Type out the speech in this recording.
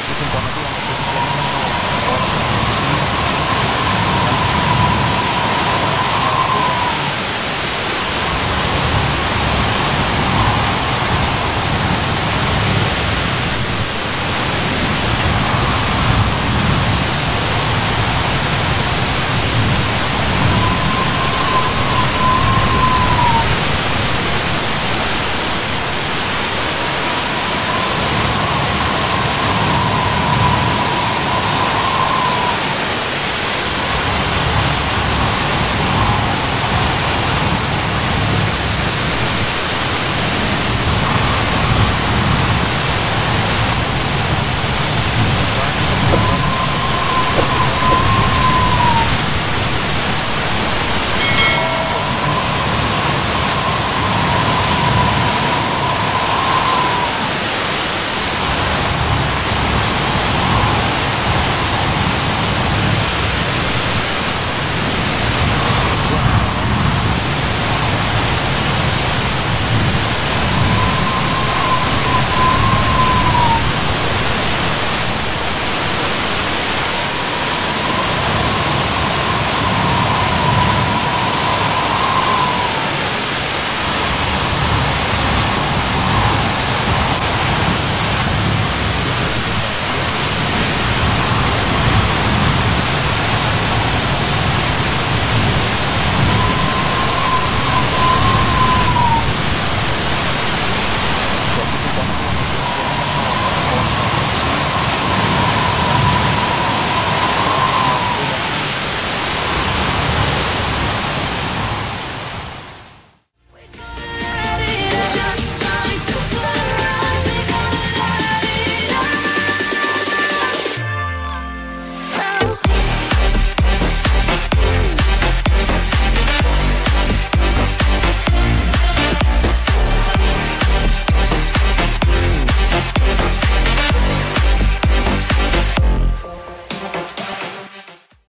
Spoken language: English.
Jackie Symptomatic and